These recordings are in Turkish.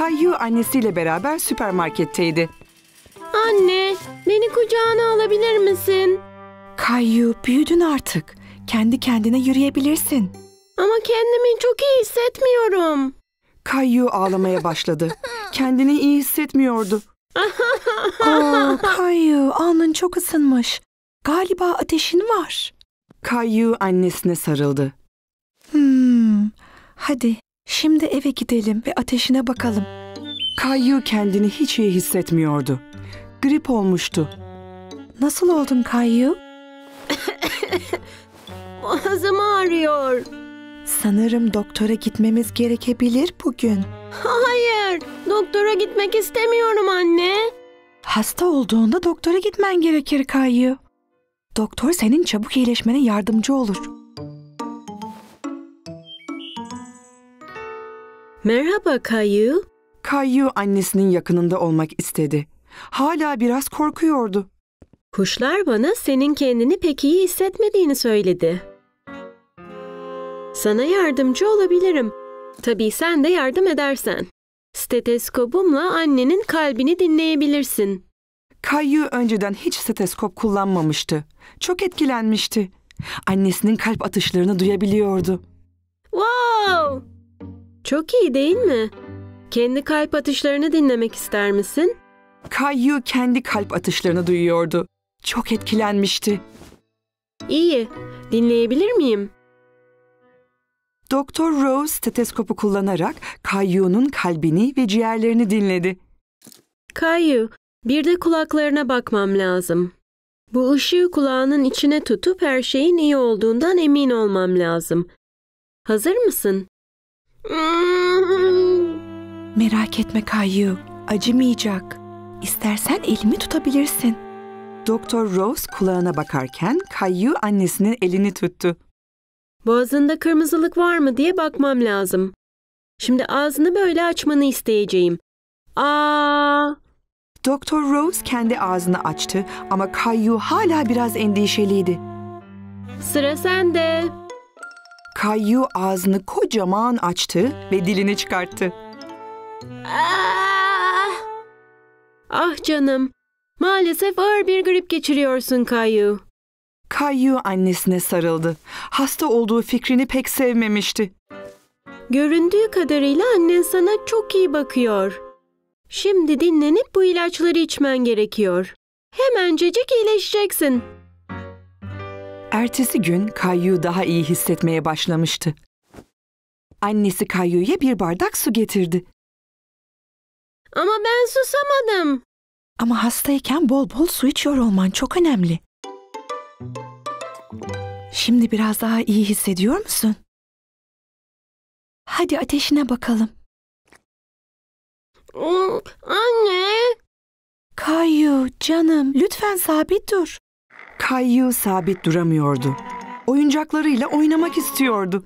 Kayyu annesiyle beraber süpermarketteydi. Anne, beni kucağına alabilir misin? Kayyu büyüdün artık. Kendi kendine yürüyebilirsin. Ama kendimi çok iyi hissetmiyorum. Kayyu ağlamaya başladı. Kendini iyi hissetmiyordu. Aa, Kayyu alnın çok ısınmış. Galiba ateşin var. Kayyu annesine sarıldı. Hmm, hadi şimdi eve gidelim ve ateşine bakalım. Kayyu kendini hiç iyi hissetmiyordu. Grip olmuştu. Nasıl oldun Kayyu? Boğazım ağrıyor. Sanırım doktora gitmemiz gerekebilir bugün. Hayır, doktora gitmek istemiyorum anne. Hasta olduğunda doktora gitmen gerekir Kayyu. Doktor senin çabuk iyileşmene yardımcı olur. Merhaba Kayu. Kayyu annesinin yakınında olmak istedi. Hala biraz korkuyordu. Kuşlar bana senin kendini pek iyi hissetmediğini söyledi. Sana yardımcı olabilirim. Tabii sen de yardım edersen. Steteskopumla annenin kalbini dinleyebilirsin. Kayyu önceden hiç steteskop kullanmamıştı. Çok etkilenmişti. Annesinin kalp atışlarını duyabiliyordu. Wow! Çok iyi değil mi? Kendi kalp atışlarını dinlemek ister misin? Kayyu kendi kalp atışlarını duyuyordu. Çok etkilenmişti. İyi. Dinleyebilir miyim? Doktor Rose steteskopu kullanarak Kayyu'nun kalbini ve ciğerlerini dinledi. Kayu, bir de kulaklarına bakmam lazım. Bu ışığı kulağının içine tutup her şeyin iyi olduğundan emin olmam lazım. Hazır mısın? Merak etme Kayyu, acımayacak. İstersen elimi tutabilirsin. Doktor Rose kulağına bakarken Kayyu annesinin elini tuttu. Boğazında kırmızılık var mı diye bakmam lazım. Şimdi ağzını böyle açmanı isteyeceğim. Aa! Doktor Rose kendi ağzını açtı ama Kayyu hala biraz endişeliydi. Sıra sende. Kayyu ağzını kocaman açtı ve dilini çıkarttı. Ah! Ah canım. Maalesef ağır bir grip geçiriyorsun Kayu. Kayyu annesine sarıldı. Hasta olduğu fikrini pek sevmemişti. Göründüğü kadarıyla annen sana çok iyi bakıyor. Şimdi dinlenip bu ilaçları içmen gerekiyor. Hemencecik iyileşeceksin. Ertesi gün Kayyu daha iyi hissetmeye başlamıştı. Annesi Kayyu'ya bir bardak su getirdi. Ama ben susamadım. Ama hastayken bol bol su içiyor olman çok önemli. Şimdi biraz daha iyi hissediyor musun? Hadi ateşine bakalım. Anne. Kayu, canım, lütfen sabit dur. Kayyu sabit duramıyordu. Oyuncaklarıyla oynamak istiyordu.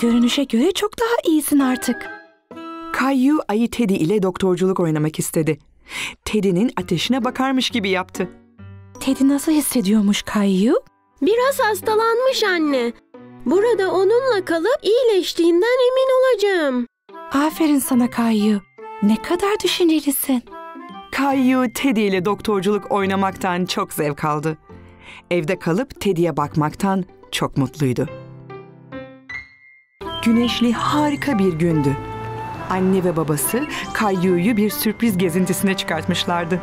Görünüşe göre çok daha iyisin artık. Kayyu ayı Teddy ile doktorculuk oynamak istedi. Teddy'nin ateşine bakarmış gibi yaptı. Teddy nasıl hissediyormuş Kayu? Biraz hastalanmış anne. Burada onunla kalıp iyileştiğinden emin olacağım. Aferin sana Kayu. Ne kadar düşüncelisin. Kayyu Teddy ile doktorculuk oynamaktan çok zevk aldı. Evde kalıp Teddy'ye bakmaktan çok mutluydu. Güneşli harika bir gündü. Anne ve babası Kayyu'yu bir sürpriz gezintisine çıkartmışlardı.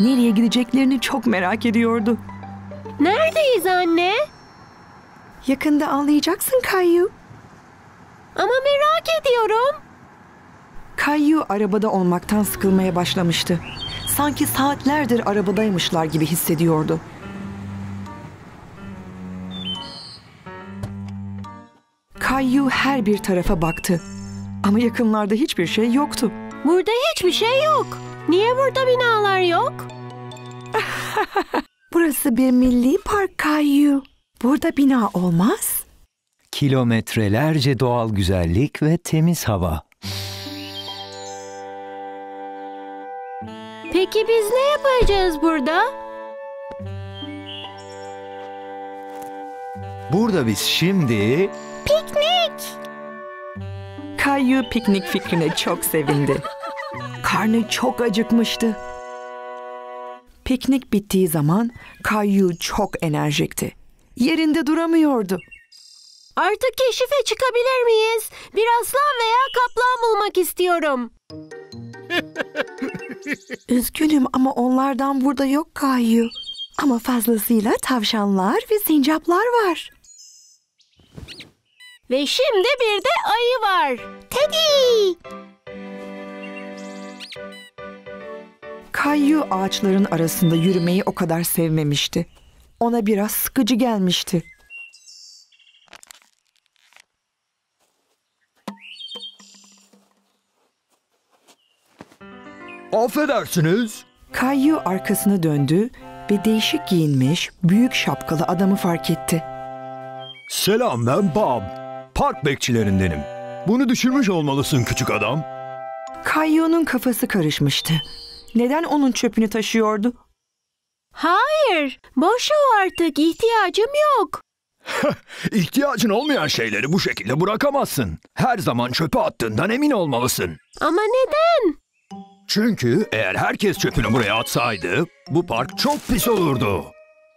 Nereye gideceklerini çok merak ediyordu. Neredeyiz anne? Yakında anlayacaksın Kayyu. Ama merak ediyorum. Kayyu arabada olmaktan sıkılmaya başlamıştı. Sanki saatlerdir arabadaymışlar gibi hissediyordu. Kayyu her bir tarafa baktı. Ama yakınlarda hiçbir şey yoktu. Burada hiçbir şey yok. Niye burada binalar yok? Burası bir milli park Kayu. Burada bina olmaz. Kilometrelerce doğal güzellik ve temiz hava. Peki biz ne yapacağız burada? Burada biz şimdi Piknik. Kayu piknik fikrine çok sevindi. Karnı çok acıkmıştı. Piknik bittiği zaman Kayu çok enerjikti. Yerinde duramıyordu. Artık keşife çıkabilir miyiz? Bir aslan veya kaplan bulmak istiyorum. Üzgünüm ama onlardan burada yok Kayu. Ama fazlasıyla tavşanlar ve sincaplar var. Ve şimdi bir de ayı var. Teddy! Kayu ağaçların arasında yürümeyi o kadar sevmemişti. Ona biraz sıkıcı gelmişti. Affedersiniz. Kayu arkasını döndü ve değişik giyinmiş, büyük şapkalı adamı fark etti. Selam ben Bob. Park bekçilerindenim. Bunu düşürmüş olmalısın küçük adam. Kayu'nun kafası karışmıştı. Neden onun çöpünü taşıyordu? Hayır, boş o artık. İhtiyacım yok. İhtiyacın olmayan şeyleri bu şekilde bırakamazsın. Her zaman çöpe attığından emin olmalısın. Ama neden? Çünkü eğer herkes çöpünü buraya atsaydı bu park çok pis olurdu.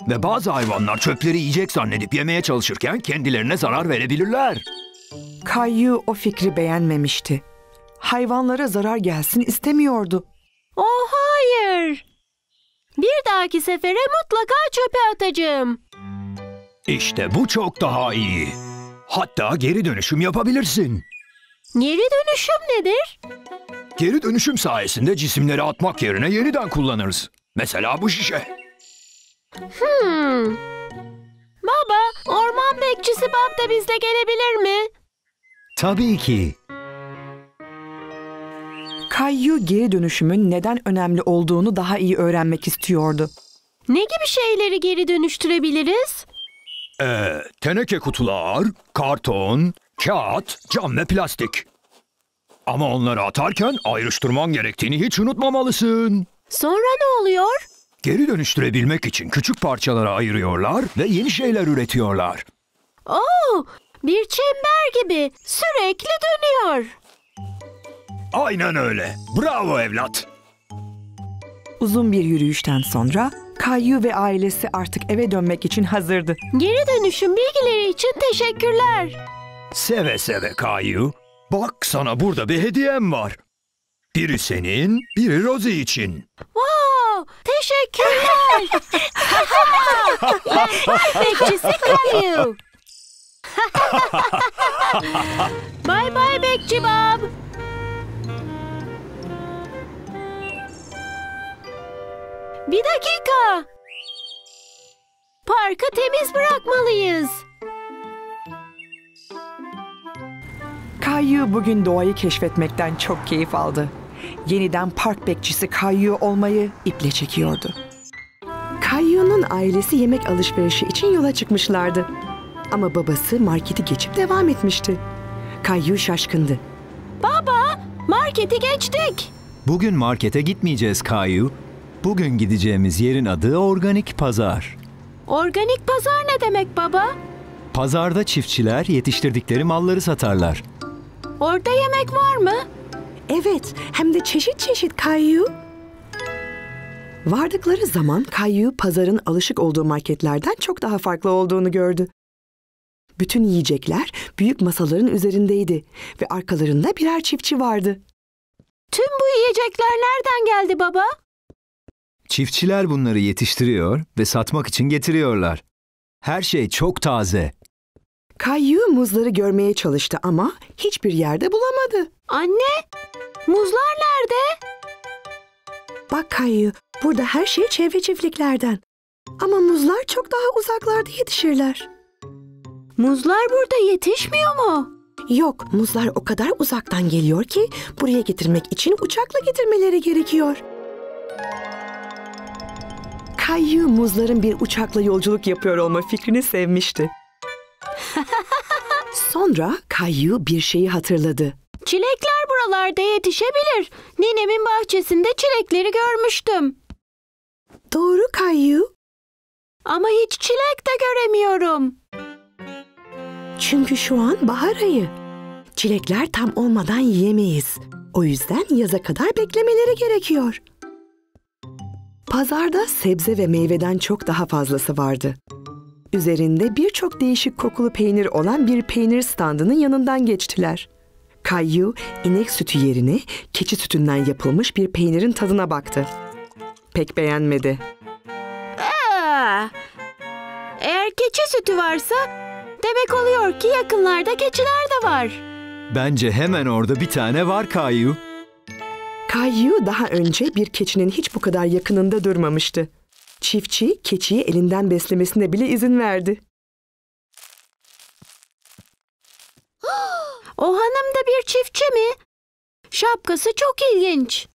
Ve bazı hayvanlar çöpleri yiyecek zannedip yemeye çalışırken kendilerine zarar verebilirler. Kayu o fikri beğenmemişti. Hayvanlara zarar gelsin istemiyordu. Oh hayır. Bir dahaki sefere mutlaka çöpe atacağım. İşte bu çok daha iyi. Hatta geri dönüşüm yapabilirsin. Geri dönüşüm nedir? Geri dönüşüm sayesinde cisimleri atmak yerine yeniden kullanırız. Mesela bu şişe. Hmm. Baba, orman bekçisi Bob da bizle gelebilir mi? Tabii ki. Kayu geri dönüşümün neden önemli olduğunu daha iyi öğrenmek istiyordu. Ne gibi şeyleri geri dönüştürebiliriz? Ee, teneke kutular, karton, kağıt, cam ve plastik. Ama onları atarken ayrıştırman gerektiğini hiç unutmamalısın. Sonra ne oluyor? Geri dönüştürebilmek için küçük parçalara ayırıyorlar ve yeni şeyler üretiyorlar. Oo, bir çember gibi sürekli dönüyor. Aynen öyle. Bravo evlat. Uzun bir yürüyüşten sonra Kayu ve ailesi artık eve dönmek için hazırdı. Geri dönüşüm bilgileri için teşekkürler. Seve seve Kayu. Bak sana burada bir hediyem var. Biri senin, biri Rosie için. Wow, teşekkürler. ben bekçisi Kayu. bye bye bekçi Bob. Bir dakika. Parkı temiz bırakmalıyız. Kayu bugün doğayı keşfetmekten çok keyif aldı. Yeniden park bekçisi Kayu olmayı iple çekiyordu. Kayu'nun ailesi yemek alışverişi için yola çıkmışlardı. Ama babası marketi geçip devam etmişti. Kayu şaşkındı. Baba, marketi geçtik. Bugün markete gitmeyeceğiz Kayu. Bugün gideceğimiz yerin adı Organik Pazar. Organik pazar ne demek baba? Pazarda çiftçiler yetiştirdikleri malları satarlar. Orada yemek var mı? Evet, hem de çeşit çeşit Kayu. Vardıkları zaman Kayu pazarın alışık olduğu marketlerden çok daha farklı olduğunu gördü. Bütün yiyecekler büyük masaların üzerindeydi ve arkalarında birer çiftçi vardı. Tüm bu yiyecekler nereden geldi baba? Çiftçiler bunları yetiştiriyor ve satmak için getiriyorlar. Her şey çok taze. Kayu muzları görmeye çalıştı ama hiçbir yerde bulamadı. Anne, muzlar nerede? Bak Kayu, burada her şey çevre çiftliklerden. Ama muzlar çok daha uzaklarda yetişirler. Muzlar burada yetişmiyor mu? Yok, muzlar o kadar uzaktan geliyor ki buraya getirmek için uçakla getirmeleri gerekiyor. Kayu muzların bir uçakla yolculuk yapıyor olma fikrini sevmişti. Sonra Kayu bir şeyi hatırladı. Çilekler buralarda yetişebilir. Ninemin bahçesinde çilekleri görmüştüm. Doğru Kayu. Ama hiç çilek de göremiyorum. Çünkü şu an bahar ayı. Çilekler tam olmadan yiyemeyiz. O yüzden yaza kadar beklemeleri gerekiyor. Pazarda sebze ve meyveden çok daha fazlası vardı. Üzerinde birçok değişik kokulu peynir olan bir peynir standının yanından geçtiler. Kayyu, inek sütü yerine keçi sütünden yapılmış bir peynirin tadına baktı. Pek beğenmedi. Aa, eğer keçi sütü varsa demek oluyor ki yakınlarda keçiler de var. Bence hemen orada bir tane var Kayu. Kayyu daha önce bir keçinin hiç bu kadar yakınında durmamıştı. Çiftçi keçiyi elinden beslemesine bile izin verdi. O hanım da bir çiftçi mi? Şapkası çok ilginç.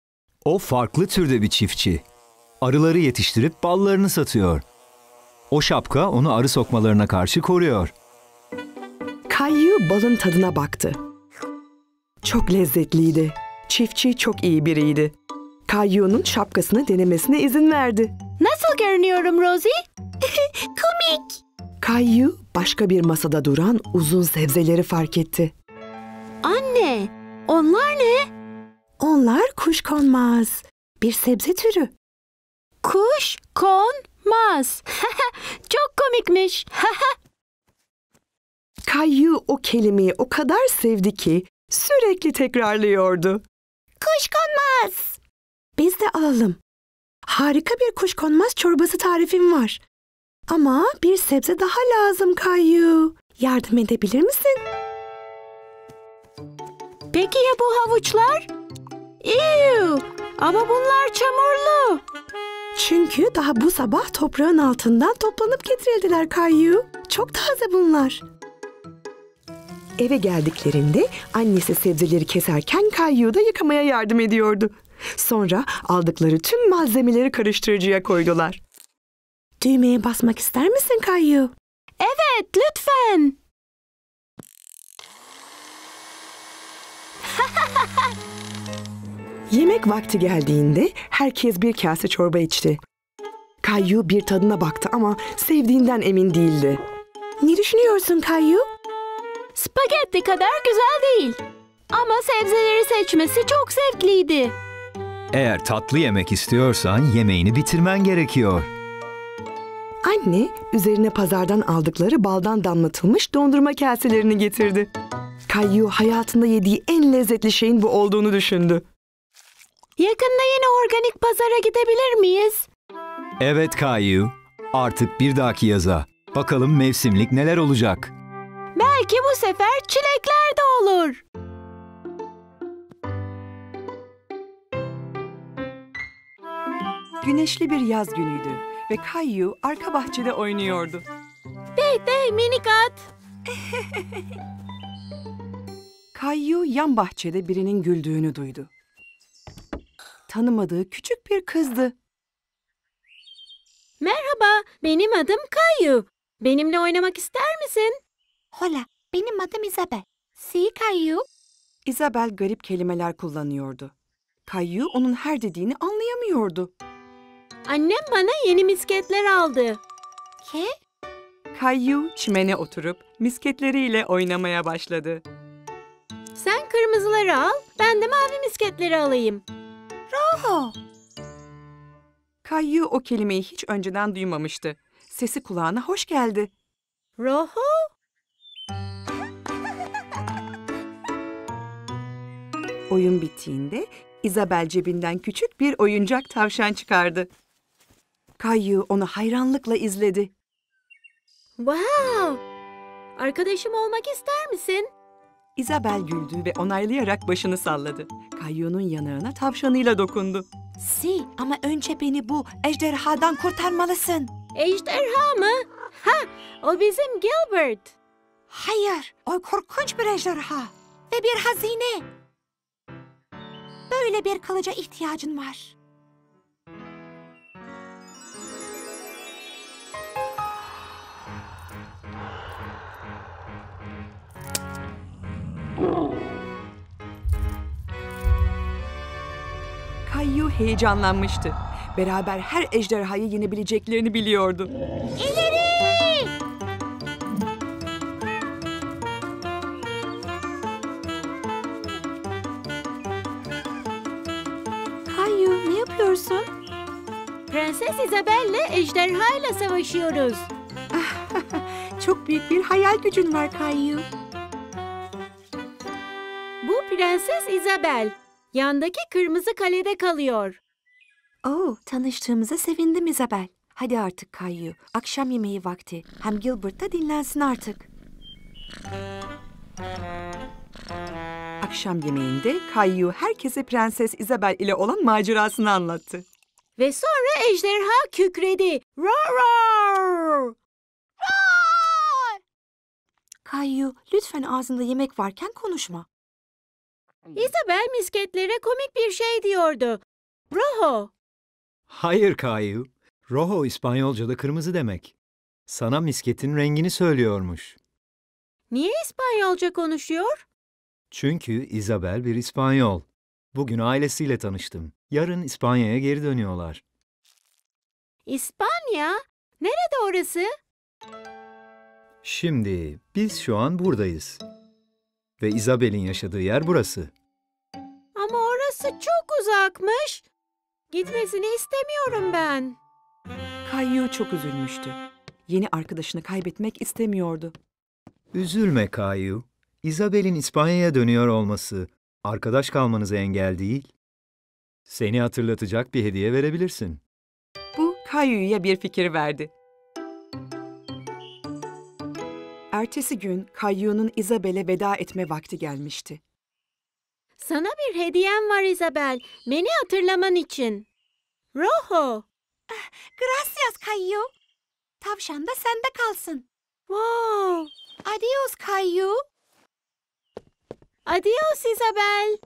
O farklı türde bir çiftçi. Arıları yetiştirip ballarını satıyor. O şapka onu arı sokmalarına karşı koruyor. Kayyu balın tadına baktı. Çok lezzetliydi. Çiftçi çok iyi biriydi. Kayyu'nun şapkasını denemesine izin verdi. Nasıl görünüyorum Rosie? Komik. Kayyu başka bir masada duran uzun sebzeleri fark etti. Anne, onlar ne? Onlar kuşkonmaz. Bir sebze türü. Kuş konmaz. çok komikmiş. Kayyu o kelimeyi o kadar sevdi ki sürekli tekrarlıyordu. Kuşkonmaz. Biz de alalım. Harika bir kuşkonmaz çorbası tarifim var. Ama bir sebze daha lazım Kayyu. Yardım edebilir misin? Peki ya bu havuçlar? Ew, ama bunlar çamurlu. Çünkü daha bu sabah toprağın altından toplanıp getirildiler Kayyu. Çok taze bunlar. Eve geldiklerinde annesi sebzeleri keserken Kayyu da yıkamaya yardım ediyordu. Sonra aldıkları tüm malzemeleri karıştırıcıya koydular. Düğmeye basmak ister misin Kayyu? Evet, lütfen. Yemek vakti geldiğinde herkes bir kase çorba içti. Kayyu bir tadına baktı ama sevdiğinden emin değildi. Ne düşünüyorsun Kayyu? Spagetti kadar güzel değil. Ama sebzeleri seçmesi çok zevkliydi. Eğer tatlı yemek istiyorsan yemeğini bitirmen gerekiyor. Anne üzerine pazardan aldıkları baldan damlatılmış dondurma kaselerini getirdi. Kayyu hayatında yediği en lezzetli şeyin bu olduğunu düşündü. Yakında yine organik pazara gidebilir miyiz? Evet Kayu, artık bir dahaki yaza. Bakalım mevsimlik neler olacak. Belki bu sefer çilekler de olur. Güneşli bir yaz günüydü ve Kayyu arka bahçede oynuyordu. Hey hey minik at. Kayyu yan bahçede birinin güldüğünü duydu. Tanımadığı küçük bir kızdı. Merhaba, benim adım Kayu. Benimle oynamak ister misin? Hola, benim adım Isabel. Si Kayu. Isabel garip kelimeler kullanıyordu. Kayyu onun her dediğini anlayamıyordu. Annem bana yeni misketler aldı. Ke? Kayyu çimene oturup misketleriyle oynamaya başladı. Sen kırmızıları al, ben de mavi misketleri alayım. Oh, Kayyu o kelimeyi hiç önceden duymamıştı. Sesi kulağına hoş geldi. Roho? Oyun bittiğinde Isabel cebinden küçük bir oyuncak tavşan çıkardı. Kayyu onu hayranlıkla izledi. Wow! Arkadaşım olmak ister misin? Isabel güldü ve onaylayarak başını salladı. Kayyu'nun yanağına tavşanıyla dokundu. si ama önce beni bu ejderhadan kurtarmalısın. Ejderha mı? Ha, o bizim Gilbert. Hayır, o korkunç bir ejderha ve bir hazine. Böyle bir kılıca ihtiyacın var. Kayyu heyecanlanmıştı. Beraber her ejderhayı yenebileceklerini biliyordu. İleri! Kayyu ne yapıyorsun? Prenses Isabel'le ejderha ile savaşıyoruz. Çok büyük bir hayal gücün var Kayyu. Prenses Isabel. Yandaki kırmızı kalede kalıyor. Oo, tanıştığımıza sevindim Isabel. Hadi artık Kayyu. Akşam yemeği vakti. Hem Gilbert da dinlensin artık. Akşam yemeğinde Kayyu herkese Prenses Isabel ile olan macerasını anlattı. Ve sonra ejderha kükredi. Roar roar! Kayyu, lütfen ağzında yemek varken konuşma. Isabel misketlere komik bir şey diyordu. Rojo. Hayır Kayu. Rojo İspanyolca'da kırmızı demek. Sana misketin rengini söylüyormuş. Niye İspanyolca konuşuyor? Çünkü Isabel bir İspanyol. Bugün ailesiyle tanıştım. Yarın İspanya'ya geri dönüyorlar. İspanya? Nerede orası? Şimdi biz şu an buradayız. Ve Isabel'in yaşadığı yer burası. Ama orası çok uzakmış. Gitmesini istemiyorum ben. Kayyu çok üzülmüştü. Yeni arkadaşını kaybetmek istemiyordu. Üzülme Kayu. Isabel'in İspanya'ya dönüyor olması arkadaş kalmanıza engel değil. Seni hatırlatacak bir hediye verebilirsin. Bu Kayyu'ya bir fikir verdi. Ertesi gün Kayyu'nun Isabel'e veda etme vakti gelmişti. Sana bir hediyem var Isabel. Beni hatırlaman için. Rojo. Gracias Kayyu. Tavşan da sende kalsın. Wow. Adios Kayyu. Adios Isabel.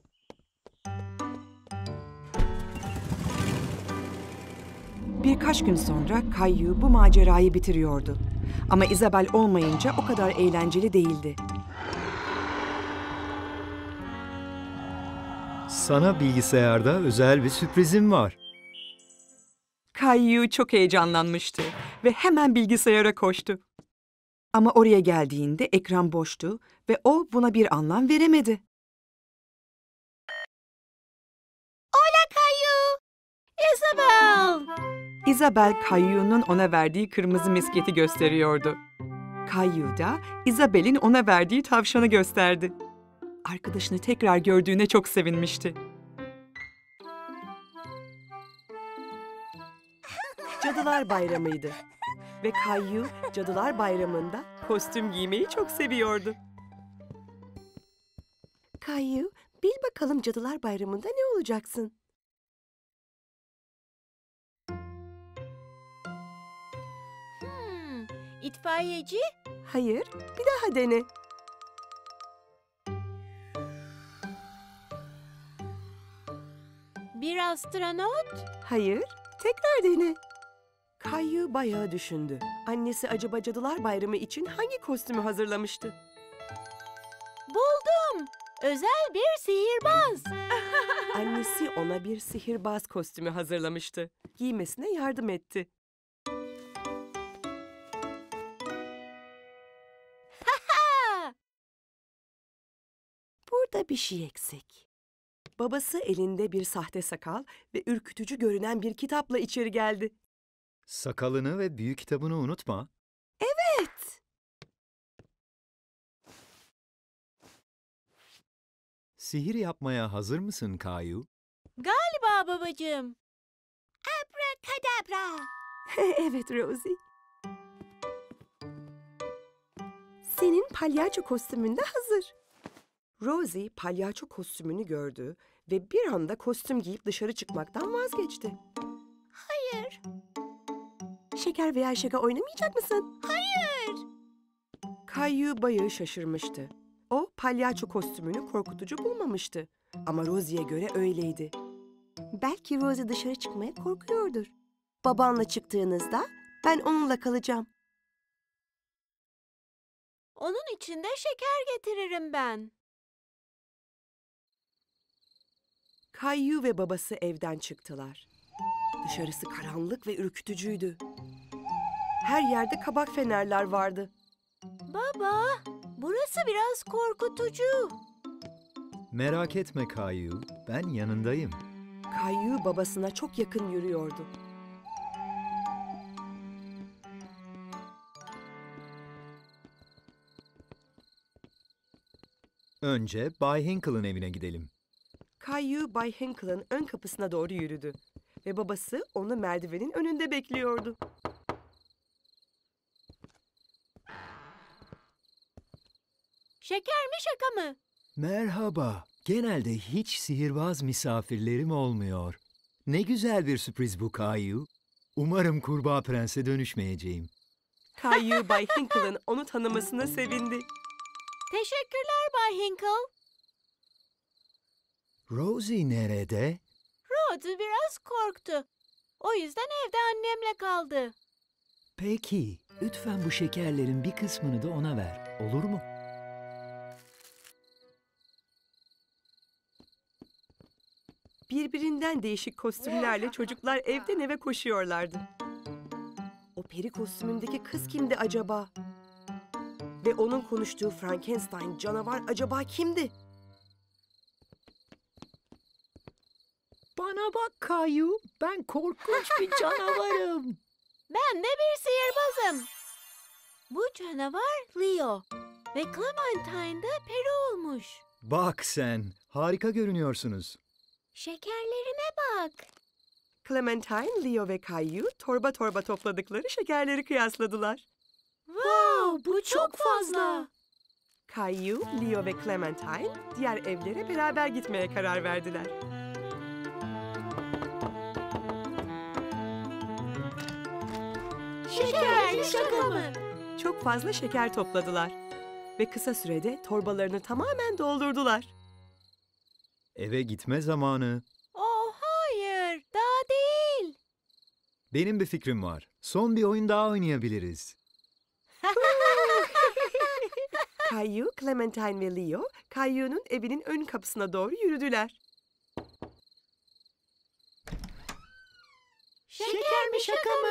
Birkaç gün sonra Kayyu bu macerayı bitiriyordu. Ama Isabel olmayınca o kadar eğlenceli değildi. Sana bilgisayarda özel bir sürprizim var. Kayyu çok heyecanlanmıştı ve hemen bilgisayara koştu. Ama oraya geldiğinde ekran boştu ve o buna bir anlam veremedi. Isabel. Isabel Kayyu'nun ona verdiği kırmızı misketi gösteriyordu. Kayyu da Isabel'in ona verdiği tavşanı gösterdi. Arkadaşını tekrar gördüğüne çok sevinmişti. Cadılar Bayramı'ydı. Ve Kayyu Cadılar Bayramı'nda kostüm giymeyi çok seviyordu. Kayyu, bil bakalım Cadılar Bayramı'nda ne olacaksın? İtfaiyeci? Hayır, bir daha dene. Bir astronot? Hayır, tekrar dene. Kayyu bayağı düşündü. Annesi acaba Cadılar Bayramı için hangi kostümü hazırlamıştı? Buldum. Özel bir sihirbaz. Annesi ona bir sihirbaz kostümü hazırlamıştı. Giymesine yardım etti. Bir şey eksik. Babası elinde bir sahte sakal ve ürkütücü görünen bir kitapla içeri geldi. Sakalını ve büyük kitabını unutma. Evet. Sihir yapmaya hazır mısın Kayu? Galiba babacığım. Kadabra. evet Rosie. Senin palyaço kostümün de hazır. Rosie palyaço kostümünü gördü ve bir anda kostüm giyip dışarı çıkmaktan vazgeçti. Hayır. Şeker veya şaka oynamayacak mısın? Hayır. Kayyu bayağı şaşırmıştı. O palyaço kostümünü korkutucu bulmamıştı. Ama Rosie'ye göre öyleydi. Belki Rosie dışarı çıkmaya korkuyordur. Babanla çıktığınızda ben onunla kalacağım. Onun için de şeker getiririm ben. Kayyu ve babası evden çıktılar. Dışarısı karanlık ve ürkütücüydü. Her yerde kabak fenerler vardı. Baba, burası biraz korkutucu. Merak etme Kayu, ben yanındayım. Kayu babasına çok yakın yürüyordu. Önce Bay Hinkle'ın evine gidelim. Kayu Bay Hinkle'ın ön kapısına doğru yürüdü ve babası onu merdivenin önünde bekliyordu. Şeker mi şaka mı? Merhaba. Genelde hiç sihirbaz misafirlerim olmuyor. Ne güzel bir sürpriz bu Kayu. Umarım kurbağa prense dönüşmeyeceğim. Kayu Bay Hinkle'ın onu tanımasına sevindi. Teşekkürler Bay Hinkle. Rosie nerede? Rod biraz korktu. O yüzden evde annemle kaldı. Peki, lütfen bu şekerlerin bir kısmını da ona ver. Olur mu? Birbirinden değişik kostümlerle çocuklar evden eve koşuyorlardı. O peri kostümündeki kız kimdi acaba? Ve onun konuştuğu Frankenstein canavar acaba kimdi? Bana bak Kayu, ben korkunç bir canavarım. Ben de bir sihirbazım. Bu canavar Leo ve Clementine de peri olmuş. Bak sen, harika görünüyorsunuz. Şekerlerime bak. Clementine, Leo ve Caillou torba torba topladıkları şekerleri kıyasladılar. Wow, bu çok fazla. Caillou, Leo ve Clementine diğer evlere beraber gitmeye karar verdiler. Şeker mi şaka mı? Çok fazla şeker topladılar ve kısa sürede torbalarını tamamen doldurdular. Eve gitme zamanı. Oh hayır, daha değil. Benim bir fikrim var. Son bir oyun daha oynayabiliriz. Caillou, Clementine ve Leo, Caillou'nun evinin ön kapısına doğru yürüdüler. Şeker mi şaka mı?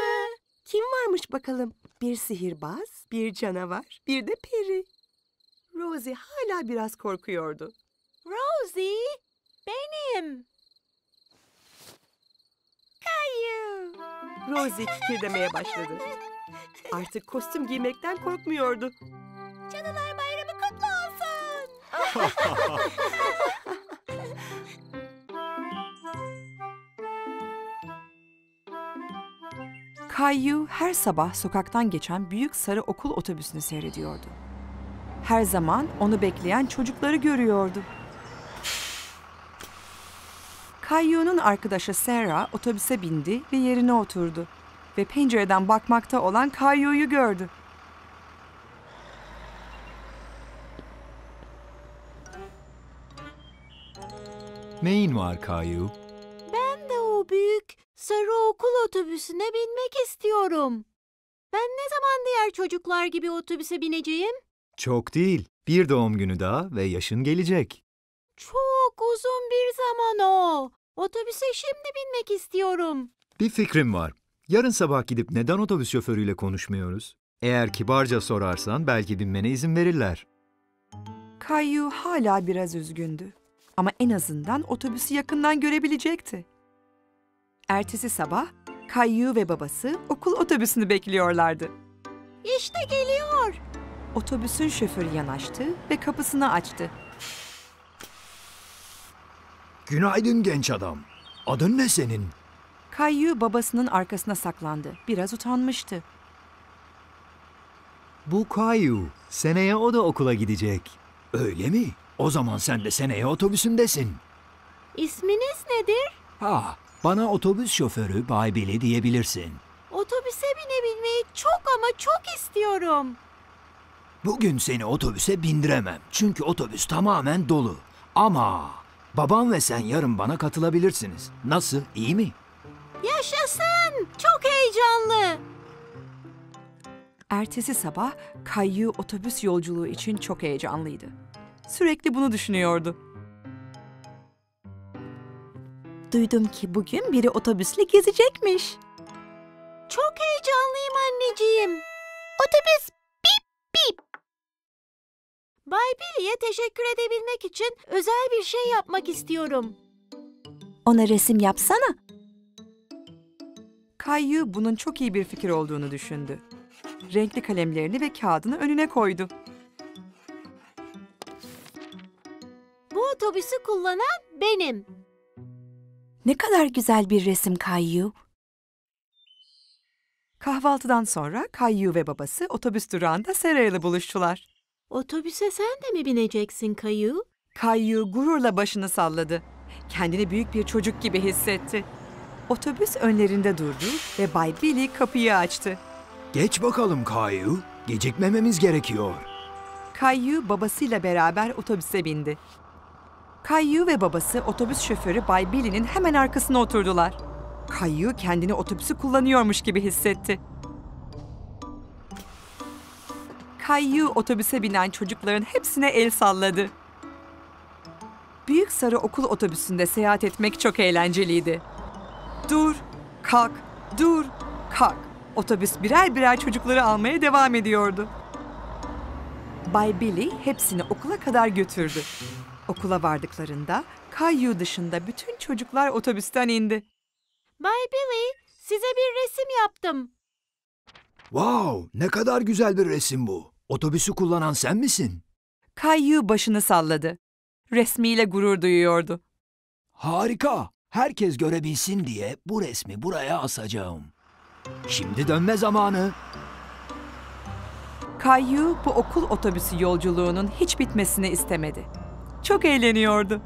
Kim varmış bakalım? Bir sihirbaz, bir canavar, bir de peri. Rosie hala biraz korkuyordu. Rosie, benim. Rosie kikirdemeye başladı. Artık kostüm giymekten korkmuyordu. Cadılar Bayramı kutlu olsun. Caillou her sabah sokaktan geçen büyük sarı okul otobüsünü seyrediyordu. Her zaman onu bekleyen çocukları görüyordu. Caillou'nun arkadaşı Sarah otobüse bindi ve yerine oturdu ve pencereden bakmakta olan Caillou'yu gördü. Neyin var Kayu? Ben de o büyük sarı okul otobüsüne binmek istiyorum. Ben ne zaman diğer çocuklar gibi otobüse bineceğim? Çok değil. Bir doğum günü daha ve yaşın gelecek. Çok uzun bir zaman o. Otobüse şimdi binmek istiyorum. Bir fikrim var. Yarın sabah gidip neden otobüs şoförüyle konuşmuyoruz? Eğer kibarca sorarsan belki binmene izin verirler. Caillou hala biraz üzgündü. Ama en azından otobüsü yakından görebilecekti. Ertesi sabah Caillou ve babası okul otobüsünü bekliyorlardı. İşte geliyor. Otobüsün şoförü yanaştı ve kapısını açtı. Günaydın genç adam. Adın ne senin? Caillou babasının arkasına saklandı. Biraz utanmıştı. Bu Kayu. Seneye o da okula gidecek. Öyle mi? O zaman sen de seneye otobüsündesin. İsminiz nedir? Ha, bana otobüs şoförü Bay Billy diyebilirsin. Otobüse binebilmeyi çok ama çok istiyorum. Bugün seni otobüse bindiremem. Çünkü otobüs tamamen dolu. Ama babam ve sen yarın bana katılabilirsiniz. Nasıl? İyi mi? Yaşasın! Çok heyecanlı. Ertesi sabah Caillou otobüs yolculuğu için çok heyecanlıydı. Sürekli bunu düşünüyordu. Duydum ki bugün biri otobüsle gezecekmiş. Çok heyecanlıyım anneciğim. Otobüs bip bip. Bay Billy'e teşekkür edebilmek için özel bir şey yapmak istiyorum. Ona resim yapsana. Kayyu bunun çok iyi bir fikir olduğunu düşündü. Renkli kalemlerini ve kağıdını önüne koydu. Bu otobüsü kullanan benim. Ne kadar güzel bir resim Kayyu. Kahvaltıdan sonra Kayyu ve babası otobüs durağında Sera ile buluştular. Otobüse sen de mi bineceksin Kayu? Kayyu gururla başını salladı. Kendini büyük bir çocuk gibi hissetti. Otobüs önlerinde durdu ve Bay Billy kapıyı açtı. Geç bakalım Kayu. Gecikmememiz gerekiyor. Kayyu babasıyla beraber otobüse bindi. Kayyu ve babası otobüs şoförü Bay Billy'nin hemen arkasına oturdular. Kayyu kendini otobüsü kullanıyormuş gibi hissetti. Kayyu otobüse binen çocukların hepsine el salladı. Büyük sarı okul otobüsünde seyahat etmek çok eğlenceliydi. Dur, kalk, dur, kalk. Otobüs birer birer çocukları almaya devam ediyordu. Bay Billy hepsini okula kadar götürdü. Okula vardıklarında Kayyu dışında bütün çocuklar otobüsten indi. Bay Billy, size bir resim yaptım. Wow, ne kadar güzel bir resim bu. Otobüsü kullanan sen misin? Kayyu başını salladı. Resmiyle gurur duyuyordu. Harika. Herkes görebilsin diye bu resmi buraya asacağım. Şimdi dönme zamanı. Kayyu bu okul otobüsü yolculuğunun hiç bitmesini istemedi. Çok eğleniyordu.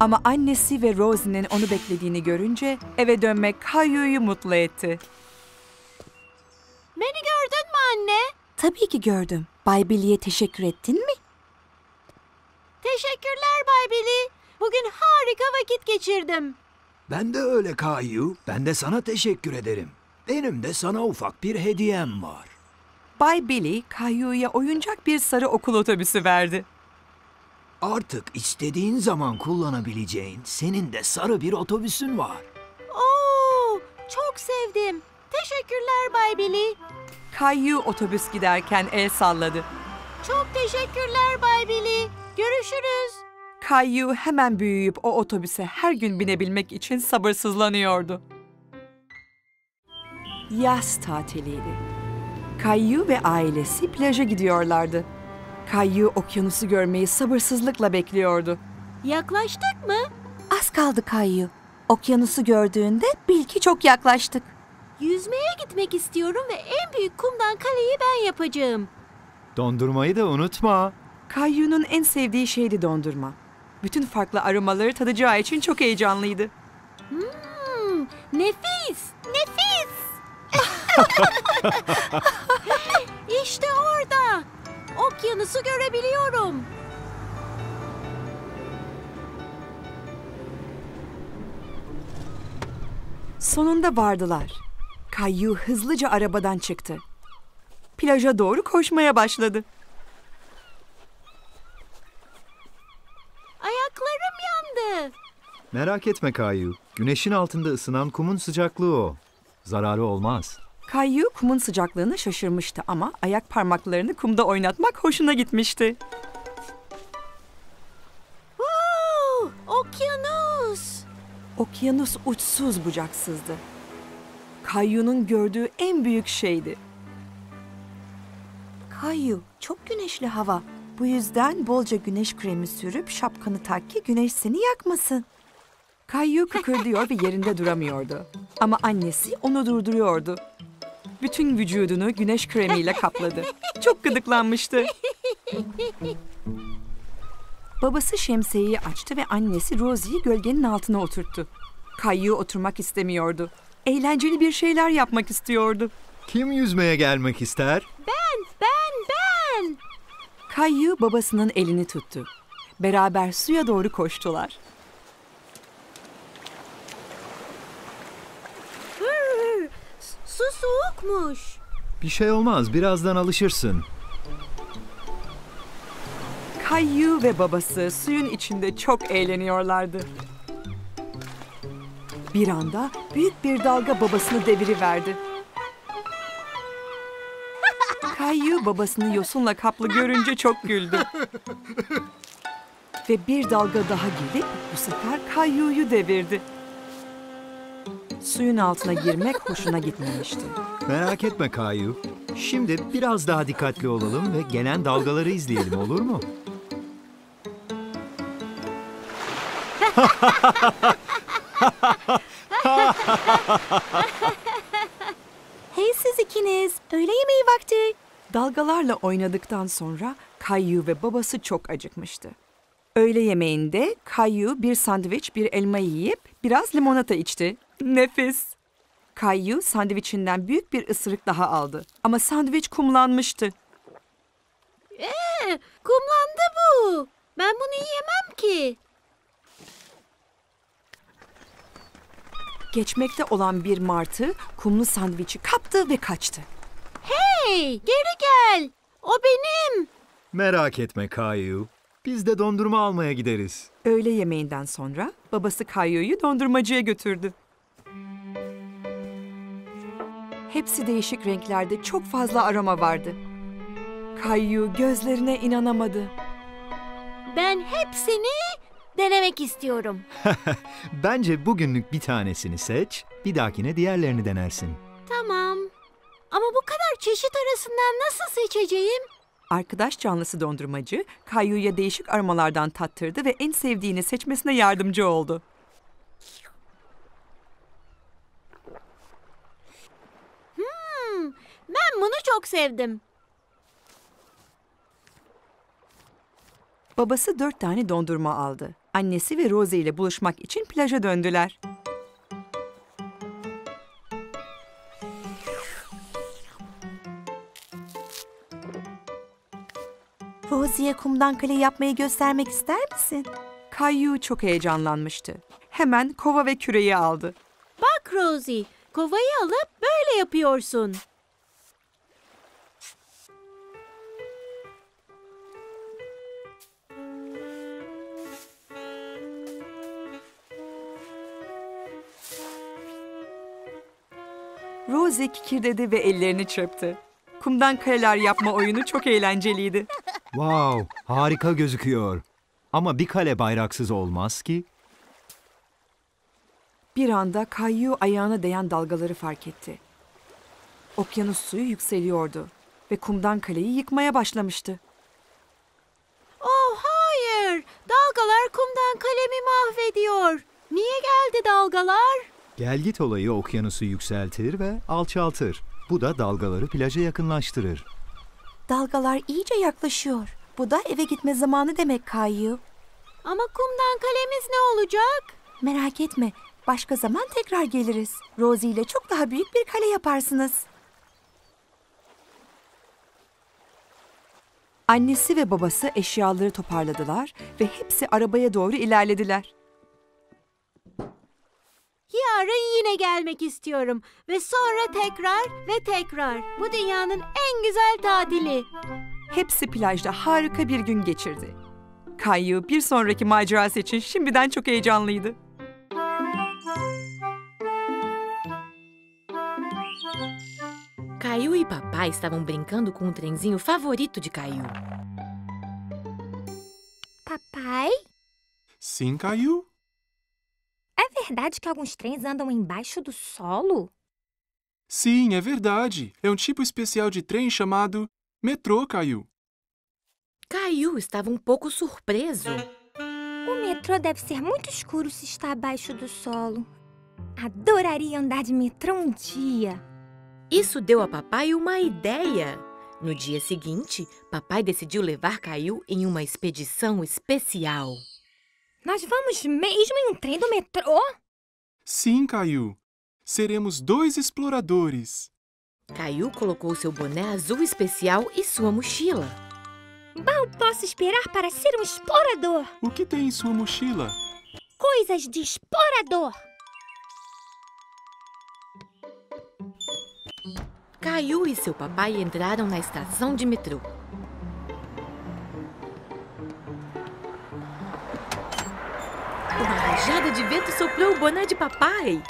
Ama annesi ve Rosie'nin onu beklediğini görünce eve dönmek Kayyu'yu mutlu etti. Beni gördün mü anne? Tabii ki gördüm. Bay Billy'ye teşekkür ettin mi? Teşekkürler Bay Billy. Bugün harika vakit geçirdim. Ben de öyle Kayu. Ben de sana teşekkür ederim. Benim de sana ufak bir hediyem var. Bay Billy, Kayyu'ya oyuncak bir sarı okul otobüsü verdi. Artık istediğin zaman kullanabileceğin senin de sarı bir otobüsün var. Oo, çok sevdim. Teşekkürler Bay Billy. Kayyu otobüs giderken el salladı. Çok teşekkürler Bay Billy. Görüşürüz. Kayyu hemen büyüyüp o otobüse her gün binebilmek için sabırsızlanıyordu. Yaz tatiliydi. Kayyu ve ailesi plaja gidiyorlardı. Kayyu okyanusu görmeyi sabırsızlıkla bekliyordu. Yaklaştık mı? Az kaldı Kayyu. Okyanusu gördüğünde bil ki çok yaklaştık. Yüzmeye gitmek istiyorum ve en büyük kumdan kaleyi ben yapacağım. Dondurmayı da unutma. Kayyu'nun en sevdiği şeydi dondurma. Bütün farklı aromaları tadacağı için çok heyecanlıydı. Hmm, nefis, nefis. işte orada. Okyanusu görebiliyorum. Sonunda vardılar. Kayyu hızlıca arabadan çıktı. Plaja doğru koşmaya başladı. Ayaklarım yandı. Merak etme Kayu. Güneşin altında ısınan kumun sıcaklığı o. Zararı olmaz. Kayyu kumun sıcaklığına şaşırmıştı ama ayak parmaklarını kumda oynatmak hoşuna gitmişti. Oo, okyanus. Okyanus uçsuz bucaksızdı. Kayyu'nun gördüğü en büyük şeydi. Kayyu, çok güneşli hava. Bu yüzden bolca güneş kremi sürüp şapkanı tak ki güneş seni yakmasın. Kayyu kıkırdıyor ve yerinde duramıyordu. Ama annesi onu durduruyordu. Bütün vücudunu güneş kremiyle kapladı. Çok gıdıklanmıştı. Babası şemsiyeyi açtı ve annesi Rosie'yi gölgenin altına oturttu. Kayyu oturmak istemiyordu. Eğlenceli bir şeyler yapmak istiyordu. Kim yüzmeye gelmek ister? Ben, ben, ben. Kayyu babasının elini tuttu. Beraber suya doğru koştular. Su soğukmuş. Bir şey olmaz, birazdan alışırsın. Kayyu ve babası suyun içinde çok eğleniyorlardı. Bir anda büyük bir dalga babasını deviriverdi. Kayyu babasını yosunla kaplı görünce çok güldü. Ve bir dalga daha gelip bu sefer Kayyu'yu devirdi. Suyun altına girmek hoşuna gitmemişti. Merak etme Kayu. Şimdi biraz daha dikkatli olalım ve gelen dalgaları izleyelim olur mu? Hey siz ikiniz, öğle yemeği vakti. Dalgalarla oynadıktan sonra Kayyu ve babası çok acıkmıştı. Öğle yemeğinde Kayyu bir sandviç, bir elma yiyip biraz limonata içti. Nefis. Kayyu sandviçinden büyük bir ısırık daha aldı. Ama sandviç kumlanmıştı. Kumlandı bu. Ben bunu yiyemem ki. Geçmekte olan bir martı kumlu sandviçi kaptı ve kaçtı. Hey, geri gel. O benim. Merak etme Kayu. Biz de dondurma almaya gideriz. Öğle yemeğinden sonra babası Kayyu'yu dondurmacıya götürdü. Hepsi değişik renklerde çok fazla aroma vardı. Kayyu gözlerine inanamadı. Ben hepsini denemek istiyorum. Bence bugünlük bir tanesini seç, bir dahakine diğerlerini denersin. Tamam. Ama bu kadar çeşit arasından nasıl seçeceğim? Arkadaş canlısı dondurmacı Kayyu'ya değişik aromalardan tattırdı ve en sevdiğini seçmesine yardımcı oldu. Ben bunu çok sevdim. Babası dört tane dondurma aldı. Annesi ve Rosie ile buluşmak için plaja döndüler. Rosie'ye kumdan kale yapmayı göstermek ister misin? Kayyu çok heyecanlanmıştı. Hemen kova ve küreği aldı. Bak Rosie, kovayı alıp böyle yapıyorsun. Rosie kikirdedi ve ellerini çırptı. Kumdan kaleler yapma oyunu çok eğlenceliydi. Wow, harika gözüküyor. Ama bir kale bayraksız olmaz ki. Bir anda Kayyu ayağına değen dalgaları fark etti. Okyanus suyu yükseliyordu ve kumdan kaleyi yıkmaya başlamıştı. Oh hayır, dalgalar kumdan kalemi mahvediyor. Niye geldi dalgalar? Gelgit olayı okyanusu yükseltir ve alçaltır. Bu da dalgaları plaja yakınlaştırır. Dalgalar iyice yaklaşıyor. Bu da eve gitme zamanı demek Kayyu. Ama kumdan kalemiz ne olacak? Merak etme, başka zaman tekrar geliriz. Rosie ile çok daha büyük bir kale yaparsınız. Annesi ve babası eşyaları toparladılar ve hepsi arabaya doğru ilerlediler. Yarın yine gelmek istiyorum ve sonra tekrar ve tekrar. Bu dünyanın en güzel tatili. Hepsi plajda harika bir gün geçirdi. Kayyu bir sonraki macerası için şimdiden çok heyecanlıydı. Caiu e papai estavam brincando com o trenzinho favorito de Caiu. Papai, Sim, Caiu? É verdade que alguns trens andam embaixo do solo? Sim, é verdade. É um tipo especial de trem chamado metrô, Caiu. Caiu estava um pouco surpreso. O metrô deve ser muito escuro se está abaixo do solo. Adoraria andar de metrô um dia. Isso deu a papai uma ideia. No dia seguinte, papai decidiu levar Caiu em uma expedição especial. Nós vamos mesmo em um trem do metrô? Sim, Caiu. Seremos dois exploradores. Caiu colocou seu boné azul especial e sua mochila. Mal posso esperar para ser um explorador. O que tem em sua mochila? Coisas de explorador. Caiu e seu papai entraram na estação de metrô. Rajada de vento soprou o boné de papai.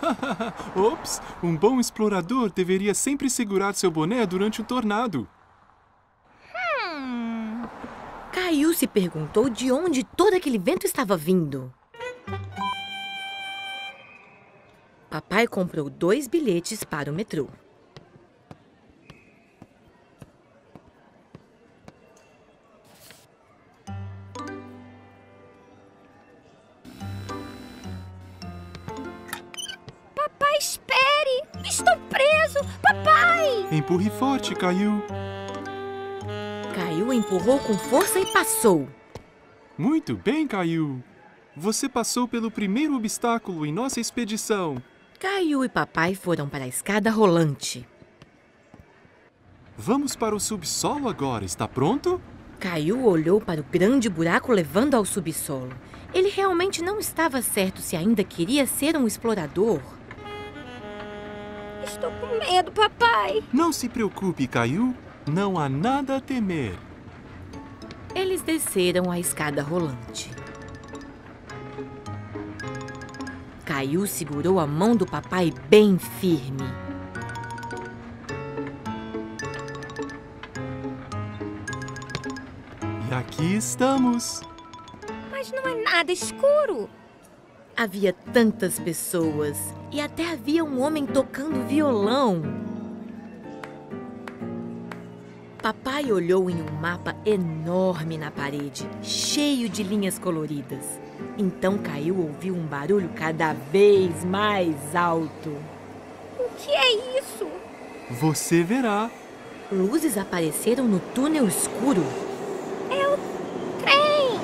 Ops! Um bom explorador deveria sempre segurar seu boné durante um tornado. Caio se perguntou de onde todo aquele vento estava vindo. Papai comprou dois bilhetes para o metrô. Papai! Empurre forte, Caio. Caio empurrou com força e passou. Muito bem, Caio. Você passou pelo primeiro obstáculo em nossa expedição. Caio e papai foram para a escada rolante. Vamos para o subsolo agora, está pronto? Caio olhou para o grande buraco levando ao subsolo. Ele realmente não estava certo se ainda queria ser um explorador. Estou com medo, papai! Não se preocupe, Caio. Não há nada a temer. Eles desceram a escada rolante. Caio segurou a mão do papai bem firme. E aqui estamos. Mas não é nada escuro. Havia tantas pessoas e até havia um homem tocando violão. Papai olhou em um mapa enorme na parede, cheio de linhas coloridas. Então Caio ouviu um barulho cada vez mais alto. O que é isso? Você verá. Luzes apareceram no túnel escuro. É o trem!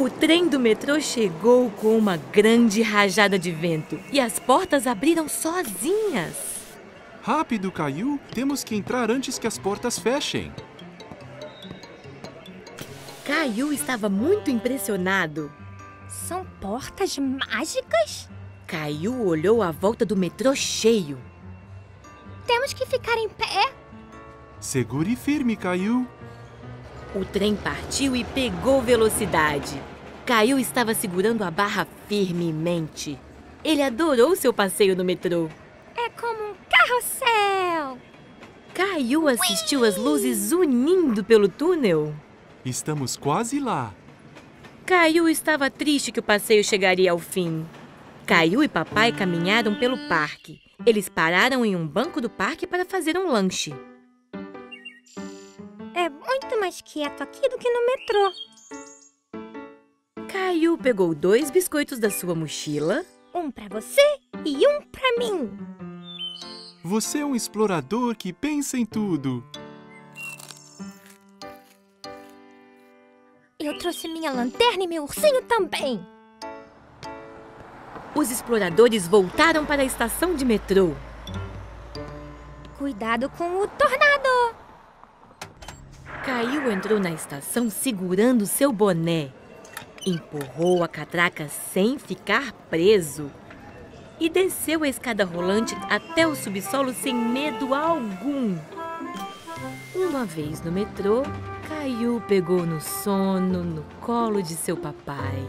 O trem do metrô chegou com uma grande rajada de vento e as portas abriram sozinhas. Rápido, Caio. Temos que entrar antes que as portas fechem. Caio estava muito impressionado. São portas mágicas? Caio olhou à volta do metrô cheio. Temos que ficar em pé? Segure firme, Caio. O trem partiu e pegou velocidade. Caio estava segurando a barra firmemente. Ele adorou seu passeio no metrô. É como um carrossel! Caio assistiu as luzes unindo pelo túnel. Estamos quase lá. Caio estava triste que o passeio chegaria ao fim. Caio e papai caminharam pelo parque. Eles pararam em um banco do parque para fazer um lanche. Muito mais quieto aqui do que no metrô. Caio pegou dois biscoitos da sua mochila. Um pra você e um pra mim. Você é um explorador que pensa em tudo. Eu trouxe minha lanterna e meu ursinho também. Os exploradores voltaram para a estação de metrô. Cuidado com o tornado! Caio entrou na estação segurando seu boné. Empurrou a catraca sem ficar preso. E desceu a escada rolante até o subsolo sem medo algum. Uma vez no metrô, Caio pegou no sono no colo de seu papai.